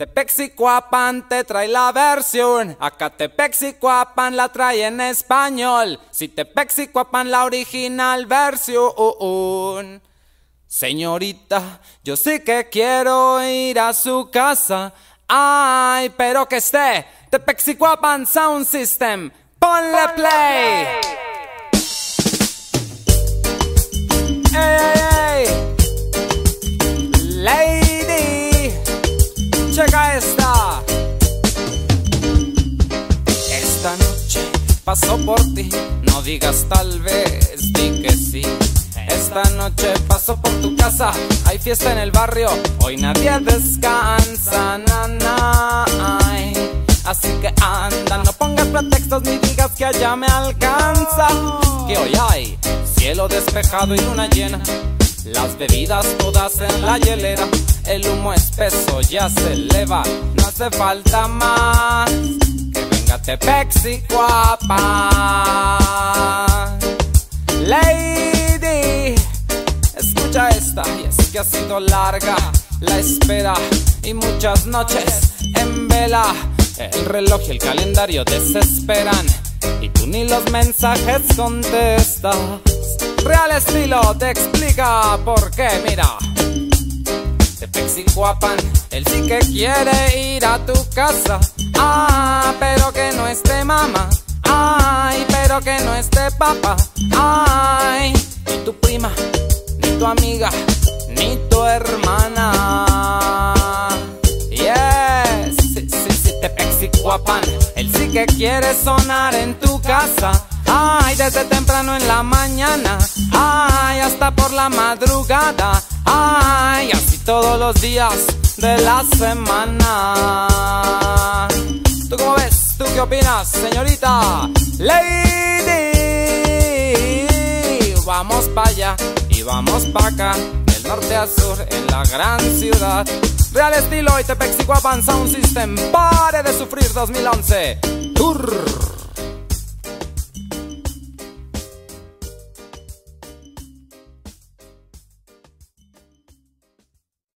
Tepexicuapan te trae la versión, acá Tepexicuapan la trae en español, si Tepexicuapan la original versión. Señorita, yo sí que quiero ir a su casa, ay, pero que esté Tepexicuapan Sound System, ponle play. Paso por ti, no digas tal vez, di que sí. Esta noche paso por tu casa, hay fiesta en el barrio, hoy nadie descansa. Así que anda, no pongas pretextos ni digas que allá me alcanza. Que hoy hay cielo despejado y luna llena. Las bebidas todas en la hielera. El humo espeso ya se eleva. No hace falta más. Tepexi guapa. Lady, escucha esta. Y es que ha sido larga la espera y muchas noches en vela. El reloj y el calendario desesperan y tú ni los mensajes contestas. Real estilo te explica por qué, mira. Te pexicuapan, él sí que quiere ir a tu casa. Ah, esté mamá. Ay, pero que no esté papá. Ay, ni tu prima, ni tu amiga, ni tu hermana. Yes, sí, sí, sí, te pexicuapan. Él sí que quiere sonar en tu casa. Ay, desde temprano en la mañana. Ay, hasta por la madrugada. Ay, así todos los días de la semana. Qué opinas, señorita? Lady, vamos para allá y vamos para acá. Del norte a sur en la gran ciudad. Real estilo y Tepexicuapan Sound System. Pare de sufrir 2011. Tour.